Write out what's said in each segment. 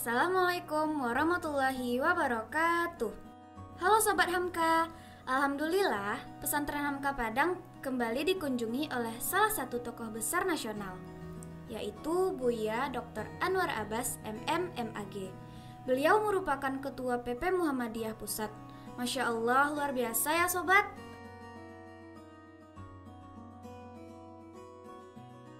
Assalamualaikum warahmatullahi wabarakatuh. Halo Sobat Hamka, Alhamdulillah pesantren Hamka Padang kembali dikunjungi oleh salah satu tokoh besar nasional, yaitu Buya Dr. Anwar Abbas MM MAG. Beliau merupakan Ketua PP Muhammadiyah Pusat. Masya Allah luar biasa ya Sobat.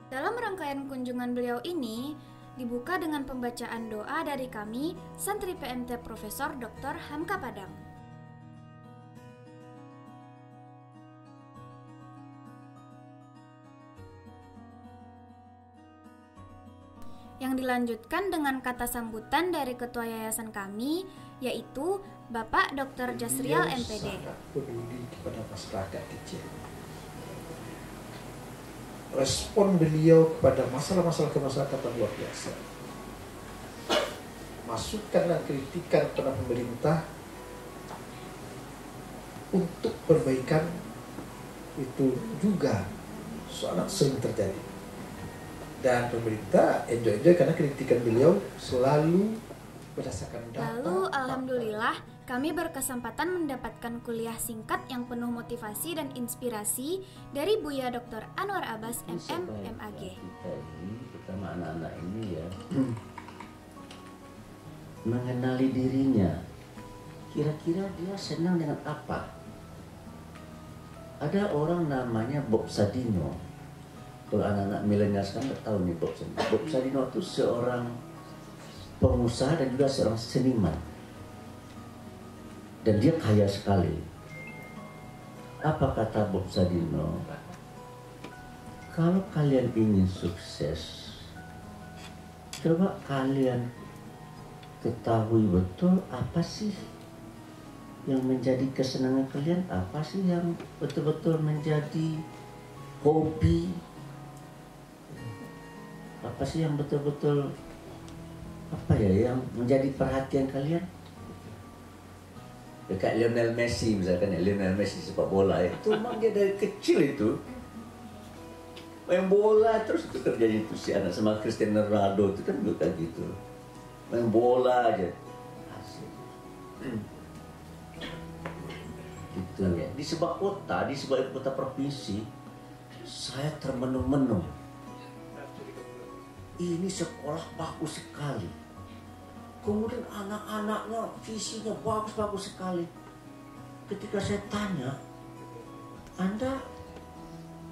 Dalam rangkaian kunjungan beliau ini, dibuka dengan pembacaan doa dari kami, santri PMT Profesor Dr. Hamka Padang. Yang dilanjutkan dengan kata sambutan dari ketua yayasan kami, yaitu Bapak Dr. Jasrial MPD. kepada masyarakat kecil. Respon beliau kepada masalah-masalah kemasyarakatan luar biasa. Masukan dan kritikan kepada pemerintah untuk perbaikan itu juga sangat sering terjadi. Dan pemerintah enjoy-enjoy karena kritikan beliau selalu berdasarkan data. Lalu, alhamdulillah, kami berkesempatan mendapatkan kuliah singkat yang penuh motivasi dan inspirasi dari Buya Dr. Anwar Abbas MM MAG. Kita ini, terutama anak-anak ini ya, mengenali dirinya. Kira-kira dia senang dengan apa? Ada orang namanya Bob Sadino. Kalau anak-anak milenial sekarang tahu nih Bob Sadino. Bob Sadino itu seorang pengusaha dan juga seorang seniman. Dan dia kaya sekali. Apa kata Bob Sadino? Kalau kalian ingin sukses, coba kalian ketahui betul apa sih yang menjadi kesenangan kalian, apa sih yang betul-betul menjadi hobi, apa sih yang betul-betul apa ya yang menjadi perhatian kalian? Dekat Lionel Messi misalkan ya, Lionel Messi sepak bola ya. itu memang dia dari kecil itu main bola terus itu terjadi itu si anak sama Cristiano Ronaldo itu kan juga gitu. Main bola aja. Asik gitu. Ya di sebuah kota di sebuah kota provinsi saya termenung-menung. Ini sekolah bagus sekali kemudian anak-anaknya visinya bagus-bagus sekali ketika saya tanya anda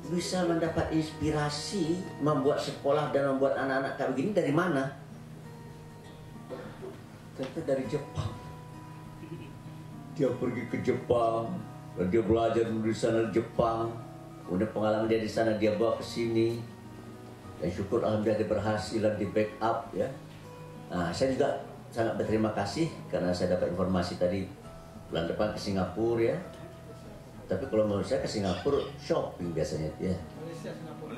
bisa mendapat inspirasi membuat sekolah dan membuat anak-anak kayak begini dari mana? Ternyata dari Jepang. Dia pergi ke Jepang, dia belajar di sana di Jepang. Kemudian pengalaman dia di sana dia bawa ke sini. Dan syukur alhamdulillah dia berhasil dan di backup ya. Nah, saya juga sangat berterima kasih karena saya dapat informasi tadi bulan depan ke Singapura ya. Tapi kalau menurut saya ke Singapura shopping biasanya ya.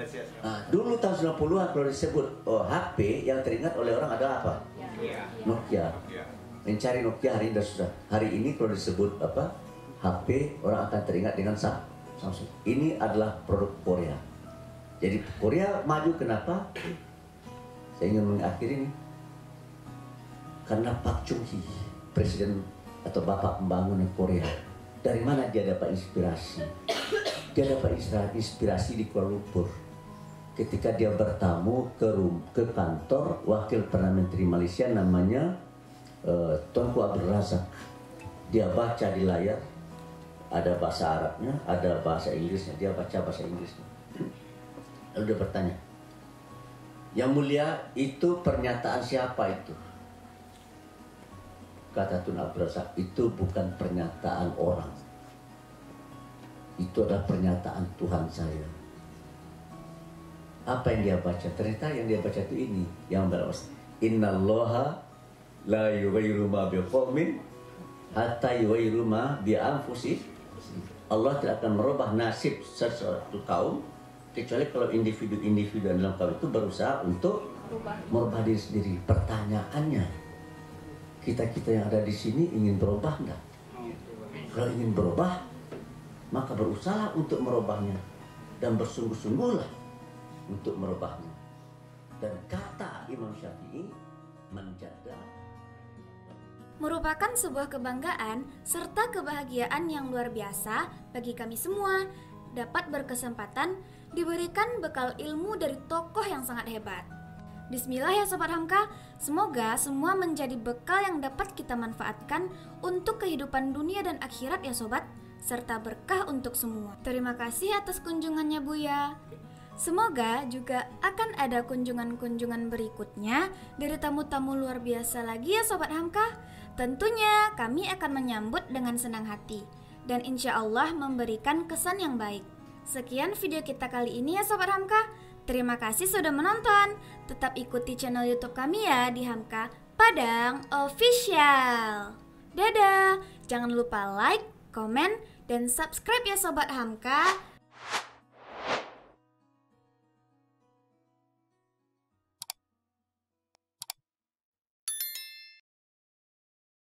Malaysia. Nah, dulu tahun 90-an kalau disebut oh, HP yang teringat oleh orang adalah apa? Iya. Nokia. Iya. Mencari Nokia hari ini sudah susah. Hari ini kalau disebut apa? HP orang akan teringat dengan Sa- Samsung. Ini adalah produk Korea. Jadi Korea maju kenapa? Saya ingin mengakhiri ini. Karena Pak Chung Hee, presiden atau bapak pembangunan Korea. Dari mana dia dapat inspirasi? Dia dapat inspira- inspirasi di Kuala Lumpur. Ketika dia bertamu ke rum- ke kantor wakil perdana menteri Malaysia namanya eh, Tunku Abdul Razak. Dia baca di layar ada bahasa Arabnya, ada bahasa Inggrisnya. Dia baca bahasa Inggrisnya. Lalu dia bertanya, yang mulia itu pernyataan siapa itu? Kata Tun Razak, itu bukan pernyataan orang. Itu adalah pernyataan Tuhan saya. Apa yang dia baca? Ternyata yang dia baca itu ini. Yang berwas. Inna allaha la yughayyiru ma biqaumin hatta yughayyiru ma bi anfusih. Allah tidak akan merubah nasib sesuatu kaum kecuali kalau individu-individu dalam kaum itu berusaha untuk merubah diri sendiri. Pertanyaannya, kita-kita yang ada di sini ingin berubah enggak? Kalau ingin berubah, maka berusaha untuk merubahnya dan bersungguh-sungguhlah untuk merubahnya. Dan kata Imam Syafi'i menjaga merupakan sebuah kebanggaan serta kebahagiaan yang luar biasa bagi kami semua dapat berkesempatan diberikan bekal ilmu dari tokoh yang sangat hebat. Bismillah ya Sobat Hamka, semoga semua menjadi bekal yang dapat kita manfaatkan untuk kehidupan dunia dan akhirat ya Sobat, serta berkah untuk semua. Terima kasih atas kunjungannya Buya. Semoga juga akan ada kunjungan-kunjungan berikutnya dari tamu-tamu luar biasa lagi ya Sobat Hamka. Tentunya kami akan menyambut dengan senang hati dan insya Allah memberikan kesan yang baik. Sekian video kita kali ini ya Sobat Hamka. Terima kasih sudah menonton. Tetap ikuti channel YouTube kami ya di Hamka Padang Official. Dadah. Jangan lupa like, komen, dan subscribe ya Sobat Hamka